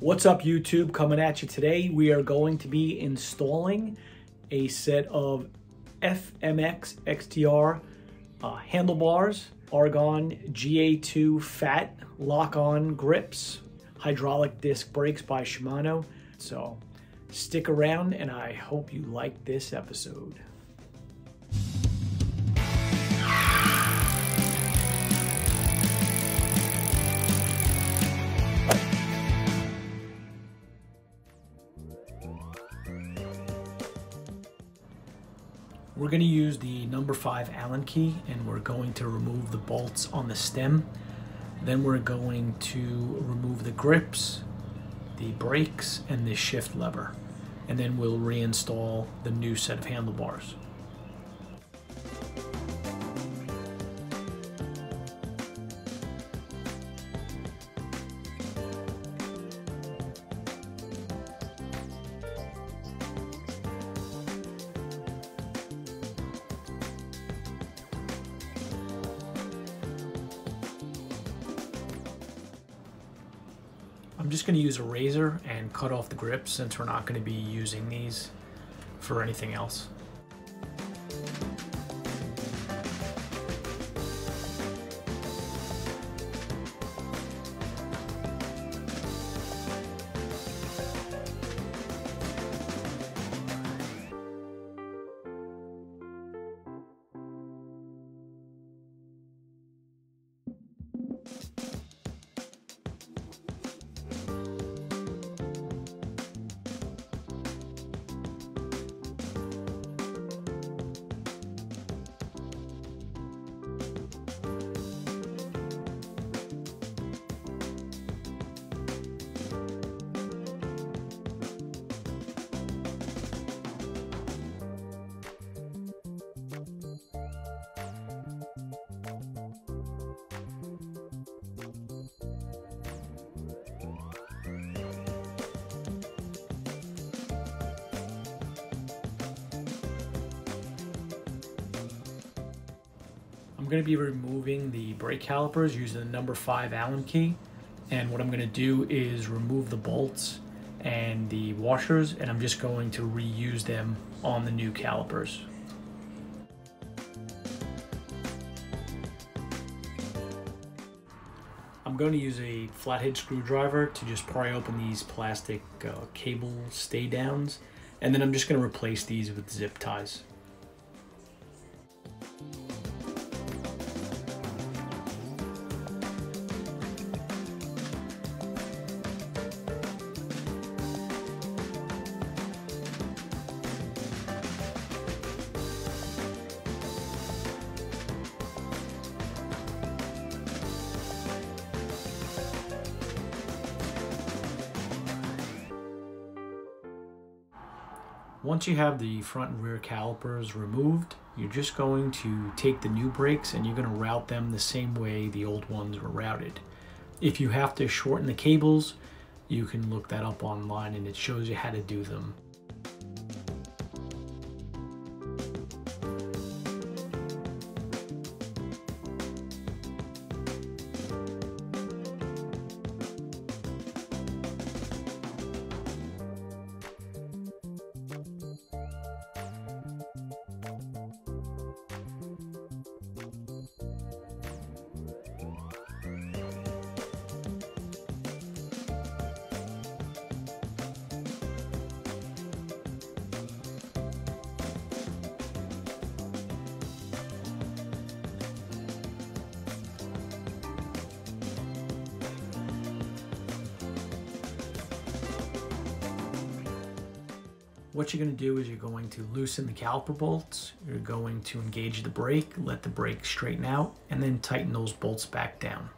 What's up YouTube? Coming at you today, we are going to be installing a set of FMX XTR uh, handlebars, Ergon GA2 fat lock-on grips, hydraulic disc brakes by Shimano. So stick around and I hope you like this episode. We're going to use the number 5 Allen key and we're going to remove the bolts on the stem. Then we're going to remove the grips, the brakes, and the shift lever. And then we'll reinstall the new set of handlebars. I'm just going to use a razor and cut off the grips since we're not going to be using these for anything else. Going to be removing the brake calipers using the number 5 Allen key. And what I'm going to do is remove the bolts and the washers and I'm just going to reuse them on the new calipers. I'm going to use a flathead screwdriver to just pry open these plastic uh, cable stay downs and then I'm just going to replace these with zip ties. Once you have the front and rear calipers removed, you're just going to take the new brakes and you're going to route them the same way the old ones were routed. If you have to shorten the cables, you can look that up online and it shows you how to do them. What you're going to do is you're going to loosen the caliper bolts, you're going to engage the brake, let the brake straighten out, and then tighten those bolts back down.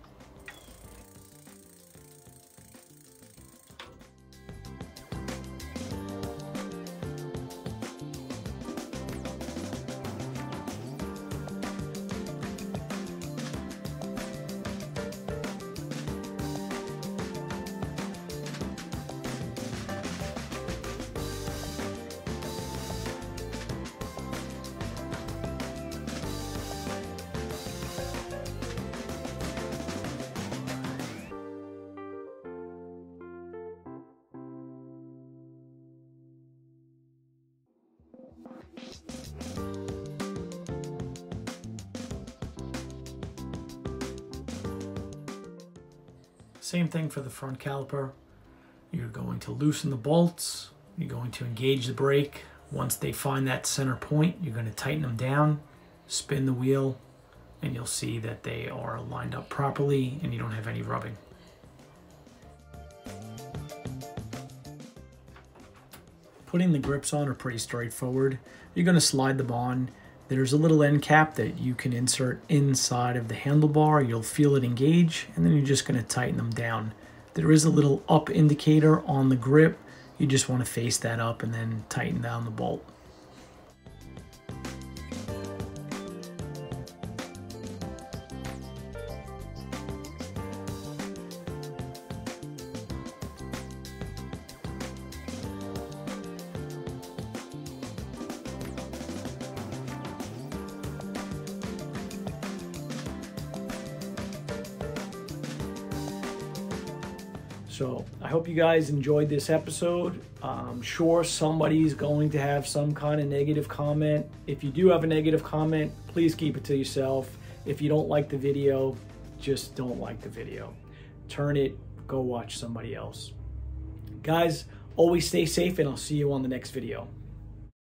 Same thing for the front caliper. You're going to loosen the bolts. You're going to engage the brake. Once they find that center point, you're going to tighten them down, spin the wheel, and you'll see that they are lined up properly and you don't have any rubbing. Putting the grips on are pretty straightforward. You're going to slide them on. There's a little end cap that you can insert inside of the handlebar. You'll feel it engage and then you're just going to tighten them down. There is a little up indicator on the grip. You just want to face that up and then tighten down the bolt. So I hope you guys enjoyed this episode. I'm sure somebody's going to have some kind of negative comment. If you do have a negative comment, please keep it to yourself. If you don't like the video, just don't like the video. Turn it, go watch somebody else. Guys, always stay safe and I'll see you on the next video.